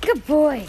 Good boy.